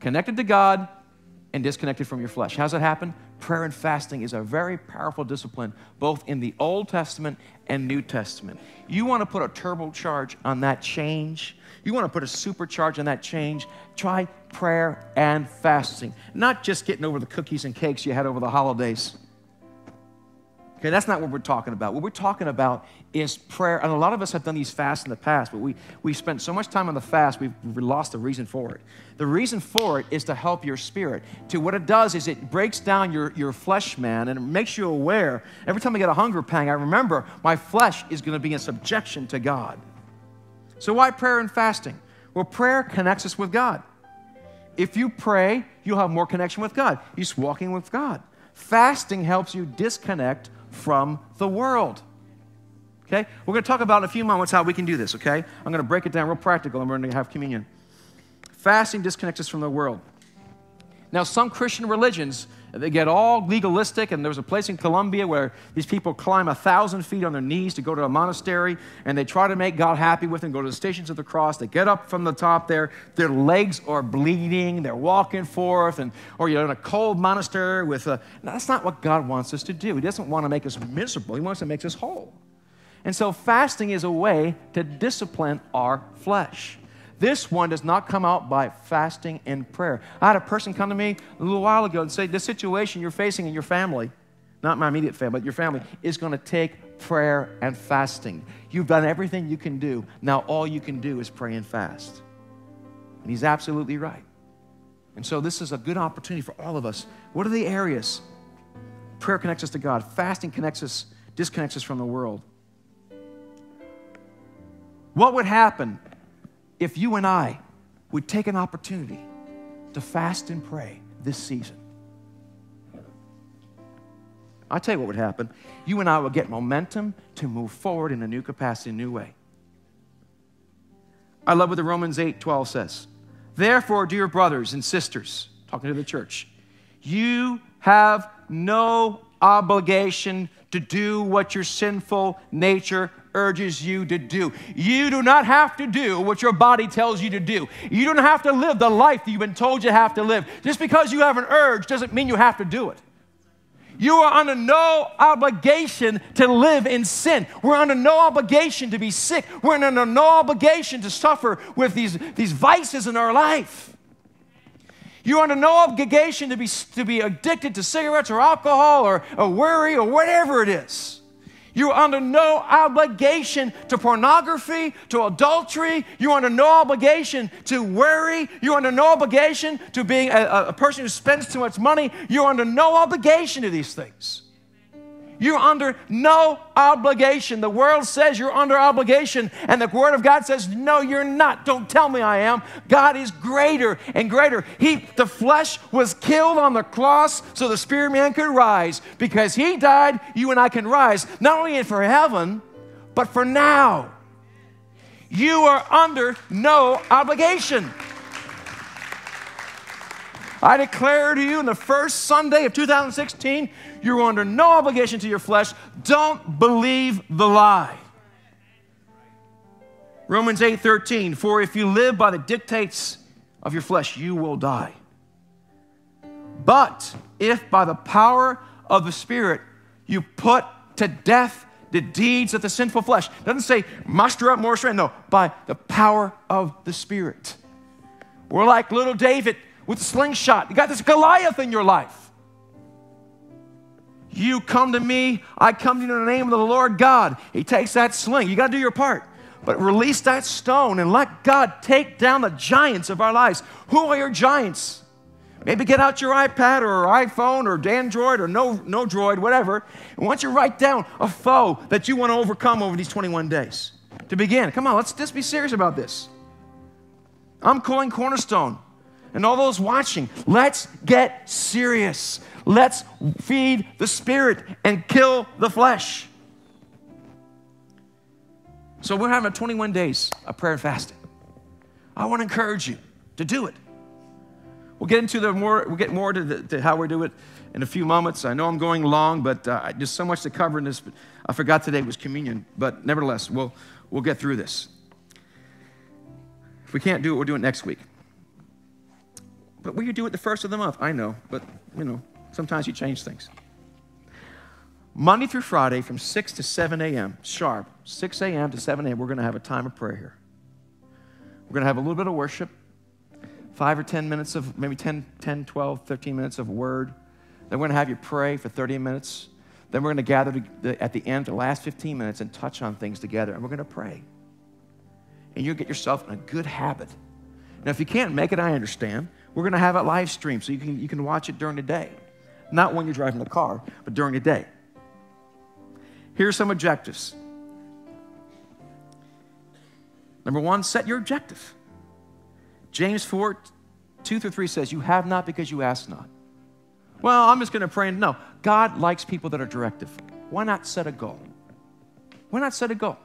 Connected to God and disconnected from your flesh. How's that happen? Prayer and fasting is a very powerful discipline, both in the Old Testament and New Testament. You want to put a turbocharge on that change, you want to put a supercharge on that change, try prayer and fasting. Not just getting over the cookies and cakes you had over the holidays. Okay, that's not what we're talking about. What we're talking about is prayer. And a lot of us have done these fasts in the past, but we, we spent so much time on the fast, we've lost the reason for it. The reason for it is to help your spirit. To what it does is it breaks down your, your flesh, man, and it makes you aware. Every time I get a hunger pang, I remember my flesh is going to be in subjection to God. So, why prayer and fasting? Well, prayer connects us with God. If you pray, you'll have more connection with God. You're walking with God. Fasting helps you disconnect from the world. Okay? We're going to talk about in a few moments how we can do this, okay? I'm going to break it down real practical and we're going to have communion. Fasting disconnects us from the world. Now, some Christian religions, they get all legalistic, and there was a place in Colombia where these people climb a thousand feet on their knees to go to a monastery, and they try to make God happy with them, go to the stations of the cross. They get up from the top there, their legs are bleeding, they're walking forth, and or you're in a cold monastery with a. that's not what God wants us to do. He doesn't want to make us miserable, He wants to make us whole. And so, fasting is a way to discipline our flesh. This one does not come out by fasting and prayer. I had a person come to me a little while ago and say, The situation you're facing in your family, not my immediate family, but your family, is going to take prayer and fasting. You've done everything you can do. Now all you can do is pray and fast. And he's absolutely right. And so this is a good opportunity for all of us. What are the areas? Prayer connects us to God, fasting connects us, disconnects us from the world. What would happen if you and I would take an opportunity to fast and pray this season. I'll tell you what would happen. You and I would get momentum to move forward in a new capacity, a new way. I love what the Romans 8 12 says. Therefore, dear brothers and sisters, talking to the church, you have no obligation to do what your sinful nature urges you to do. You do not have to do what your body tells you to do. You don't have to live the life that you've been told you have to live. Just because you have an urge doesn't mean you have to do it. You are under no obligation to live in sin. We're under no obligation to be sick. We're under no obligation to suffer with these, these vices in our life. You're under no obligation to be, to be addicted to cigarettes or alcohol or, or worry or whatever it is. You're under no obligation to pornography, to adultery. You're under no obligation to worry. You're under no obligation to being a, a person who spends too much money. You're under no obligation to these things. You're under no obligation. The world says you're under obligation, and the Word of God says, No, you're not. Don't tell me I am. God is greater and greater. He, the flesh was killed on the cross so the spirit man could rise. Because He died, you and I can rise, not only for heaven, but for now. You are under no obligation. I declare to you in the first Sunday of 2016, you're under no obligation to your flesh. Don't believe the lie. Romans 8:13 For if you live by the dictates of your flesh you will die. But if by the power of the spirit you put to death the deeds of the sinful flesh. Doesn't say muster up more strength. No, by the power of the spirit. We're like little David with a slingshot. You got this Goliath in your life. You come to me, I come to you in the name of the Lord God. He takes that sling. You got to do your part. But release that stone and let God take down the giants of our lives. Who are your giants? Maybe get out your iPad or iPhone or Android or no, no droid, whatever. And once you write down a foe that you want to overcome over these 21 days. To begin, come on, let's just be serious about this. I'm calling Cornerstone and all those watching, let's get serious. Let's feed the spirit and kill the flesh. So we're having 21 days of prayer and fasting. I want to encourage you to do it. We'll get into the more, we'll get more to, the, to how we do it in a few moments. I know I'm going long, but uh, just so much to cover in this. But I forgot today was communion, but nevertheless, we'll, we'll get through this. If we can't do it, we'll do it next week. But you do it the first of the month? I know, but you know, sometimes you change things. Monday through Friday from 6 to 7 a.m., sharp, 6 a.m. to 7 a.m., we're going to have a time of prayer here. We're going to have a little bit of worship, five or 10 minutes of, maybe 10, 10 12, 15 minutes of word. Then we're going to have you pray for 30 minutes. Then we're going to gather at the end, the last 15 minutes, and touch on things together, and we're going to pray. And you'll get yourself in a good habit. Now, if you can't make it, I understand. We're going to have it live stream so you can, you can watch it during the day. Not when you're driving the car, but during the day. Here are some objectives. Number one, set your objective. James 4, 2 through 3 says, You have not because you ask not. Well, I'm just going to pray. And no, God likes people that are directive. Why not set a goal? Why not set a goal?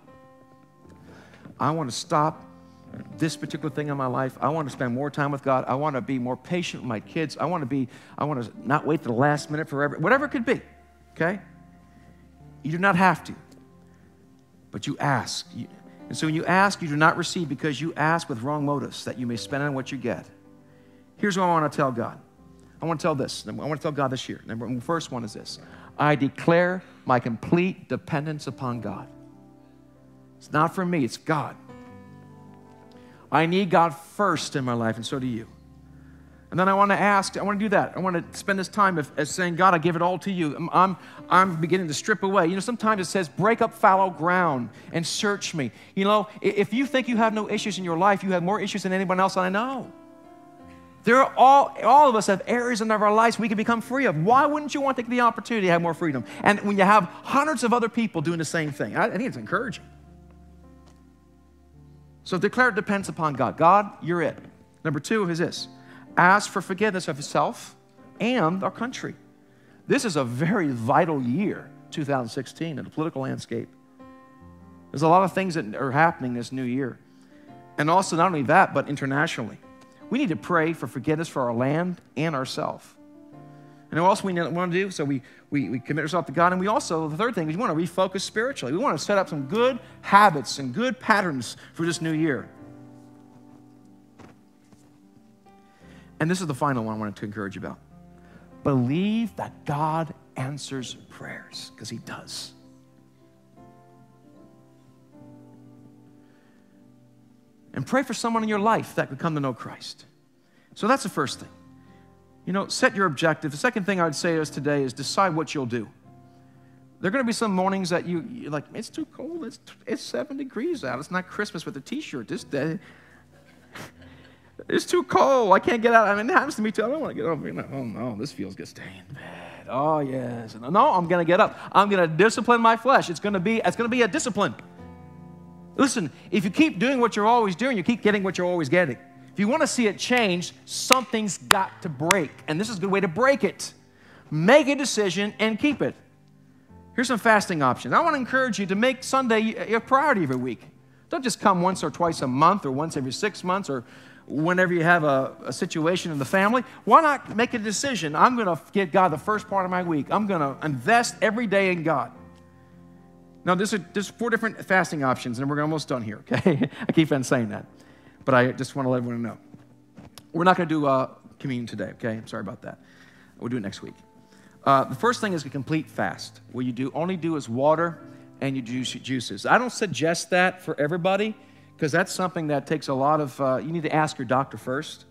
I want to stop this particular thing in my life. I want to spend more time with God. I want to be more patient with my kids. I want to be, I want to not wait to the last minute forever, whatever it could be. Okay? You do not have to, but you ask. And so when you ask, you do not receive because you ask with wrong motives that you may spend on what you get. Here's what I want to tell God. I want to tell this. I want to tell God this year. Number first one is this I declare my complete dependence upon God. It's not for me, it's God. I need God first in my life, and so do you. And then I want to ask, I want to do that. I want to spend this time of, as saying, God, I give it all to you. I'm, I'm, I'm, beginning to strip away. You know, sometimes it says, break up fallow ground and search me. You know, if you think you have no issues in your life, you have more issues than anyone else I know. There are all, all of us have areas in our lives we can become free of. Why wouldn't you want to take the opportunity to have more freedom? And when you have hundreds of other people doing the same thing, I, I think it's encouraging. So declare it depends upon God. God, you're it. Number two is this ask for forgiveness of yourself and our country. This is a very vital year, 2016, in the political landscape. There's a lot of things that are happening this new year. And also, not only that, but internationally. We need to pray for forgiveness for our land and ourselves. And what else we want to do? So we, we, we commit ourselves to God. And we also, the third thing, is we want to refocus spiritually. We want to set up some good habits and good patterns for this new year. And this is the final one I wanted to encourage you about. Believe that God answers prayers, because He does. And pray for someone in your life that could come to know Christ. So that's the first thing. You know, set your objective. The second thing I would say is today is decide what you'll do. There are going to be some mornings that you, you're like, it's too cold. It's, it's seven degrees out. It's not Christmas with a t shirt this day. It's too cold. I can't get out. I mean, it happens to me too. I don't want to get up. Oh, no, this feels good. Stay in bed. Oh, yes. No, I'm going to get up. I'm going to discipline my flesh. It's going to be, it's going to be a discipline. Listen, if you keep doing what you're always doing, you keep getting what you're always getting. If you want to see it change, something's got to break. And this is a good way to break it. Make a decision and keep it. Here's some fasting options. I want to encourage you to make Sunday a priority every week. Don't just come once or twice a month or once every six months or whenever you have a, a, situation in the family, why not make a decision? I'm going to give God the first part of my week. I'm going to invest every day in God. Now, there's, a, there's four different fasting options, and we're almost done here, okay? I keep on saying that, but I just want to let everyone know. We're not going to do uh, communion today, okay? I'm sorry about that. We'll do it next week. Uh, the first thing is a complete fast. What you do only do is water and you juice juices. I don't suggest that for everybody because that's something that takes a lot of, uh, you need to ask your doctor first,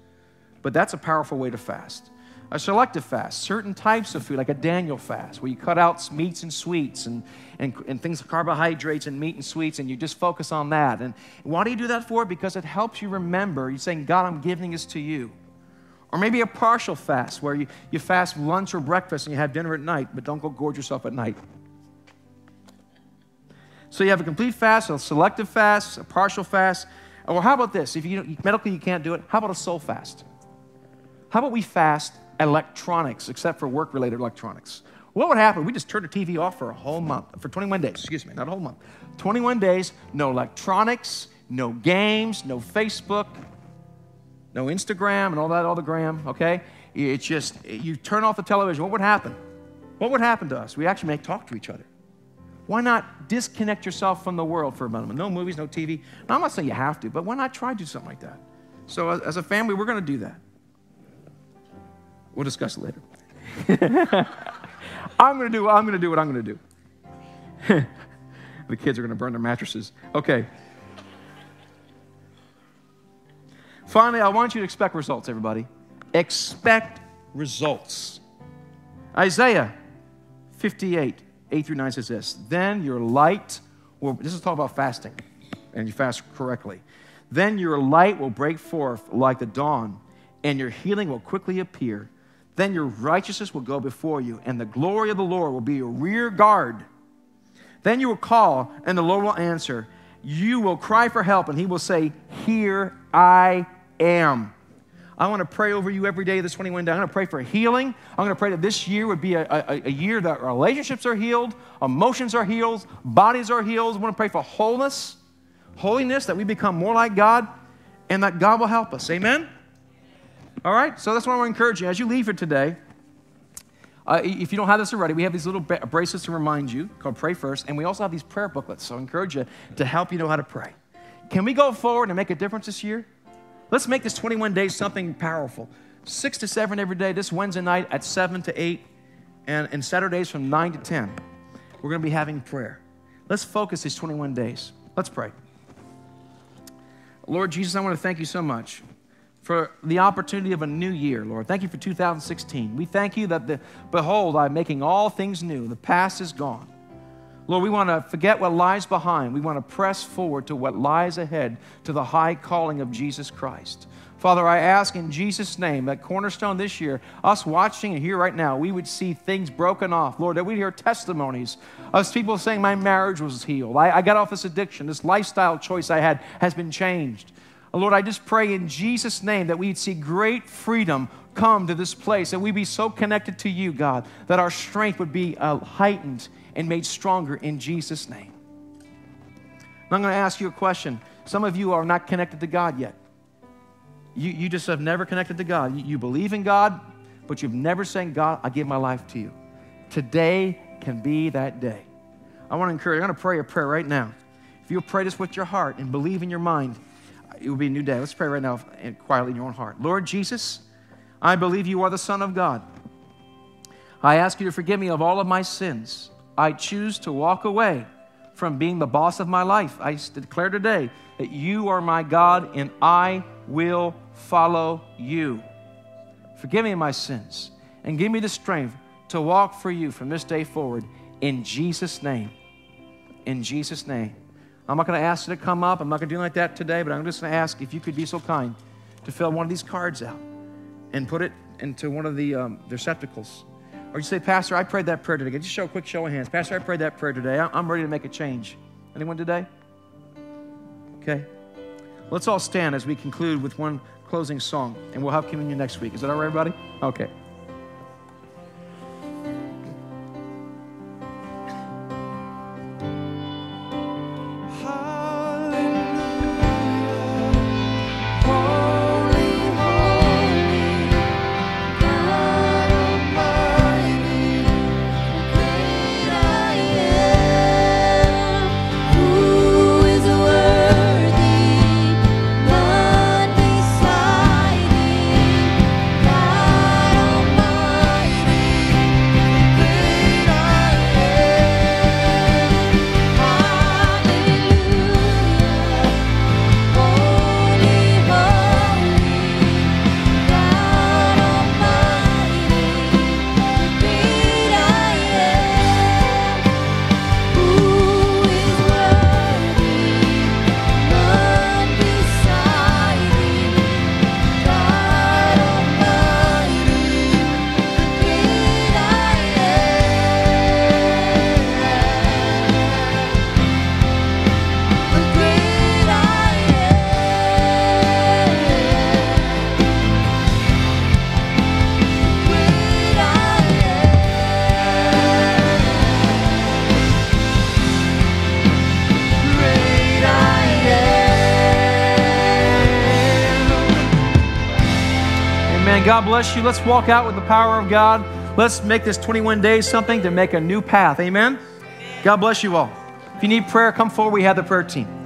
but that's a powerful way to fast. A selective fast, certain types of food, like a Daniel fast, where you cut out meats and sweets and, and, and things, like carbohydrates and meat and sweets, and you just focus on that. And why do you do that for? Because it helps you remember. You're saying, God, I'm giving this to you. Or maybe a partial fast, where you, you fast lunch or breakfast and you have dinner at night, but don't go gorge yourself at night. So you have a complete fast, a selective fast, a partial fast. Or how about this? If you medically you can't do it, how about a soul fast? How about we fast electronics, except for work-related electronics? What would happen? We just turn the TV off for a whole month, for 21 days, excuse me, not a whole month. 21 days, no electronics, no games, no Facebook, no Instagram and all that other gram, okay? It's just, you turn off the television, what would happen? What would happen to us? We actually may talk to each other. Why not disconnect yourself from the world for a moment? No movies, no TV. I'm not saying you have to, but why not try to do something like that? So, as a family, we're going to do that. We'll discuss it later. I'm going to do I'm going to do what I'm going to do. the kids are going to burn their mattresses. Okay. Finally, I want you to expect results, everybody. Expect results. Isaiah 58, 8 through 9 says this Then your light will, this is talking about fasting, and you fast correctly. Then your light will break forth like the dawn, and your healing will quickly appear. Then your righteousness will go before you, and the glory of the Lord will be your rear guard. Then you will call, and the Lord will answer. You will cry for help, and he will say, Here I am. I want to pray over you every day of this 21 day. I'm going to pray for healing. I'm going to pray that this year would be a, a, a year that relationships are healed, emotions are healed, bodies are healed. I want to pray for wholeness, holiness, that we become more like God, and that God will help us. Amen? All right? So that's what I want to encourage you. As you leave here today, uh, if you don't have this already, we have these little bracelets to remind you called Pray First, and we also have these prayer booklets. So I encourage you to help you know how to pray. Can we go forward and make a difference this year? Let's make this 21 days something powerful. 6 to 7 every day, this Wednesday night at 7 to 8, and, and Saturdays from 9 to 10. We're going to be having prayer. Let's focus these 21 days. Let's pray. Lord Jesus, I want to thank you so much for the opportunity of a new year, Lord. Thank you for 2016. We thank you that, the, behold, I'm making all things new. The past is gone. Lord, we want to forget what lies behind. We want to press forward to what lies ahead, to the high calling of Jesus Christ. Father, I ask in Jesus' name that Cornerstone this year, us watching and here right now, we would see things broken off. Lord, that we'd hear testimonies of people saying, My marriage was healed. I, I got off this addiction. This lifestyle choice I had has been changed. Lord, I just pray in Jesus' name that we'd see great freedom come to this place, that we be so connected to you, God, that our strength would be uh, heightened and made stronger in Jesus' name. I'm going to ask you a question. Some of you are not connected to God yet. You, you just have never connected to God. You, you believe in God, but you've never said, God, I give my life to you. Today can be that day. I want to encourage you. I'm going to pray a prayer right now. If you'll pray this with your heart and believe in your mind, it will be a new day. Let's pray right now and quietly in your own heart. Lord Jesus, I believe you are the Son of God. I ask you to forgive me of all of my sins. I choose to walk away from being the boss of my life. I declare today that you are my God and I will follow you. Forgive me my sins and give me the strength to walk for you from this day forward in Jesus' name. In Jesus' name. I'm not going to ask you to come up. I'm not going to do like that today, but I'm just going to ask if you could be so kind to fill one of these cards out and put it into one of the um, receptacles or you say, Pastor, I prayed that prayer today. Just show a quick show of hands. Pastor, I prayed that prayer today. I'm ready to make a change. Anyone today? Okay. Let's all stand as we conclude with one closing song, and we'll have communion next week. Is that all right, everybody? Okay. Bless you. Let's walk out with the power of God. Let's make this 21 days something to make a new path. Amen? God bless you all. If you need prayer, come forward. We have the prayer team.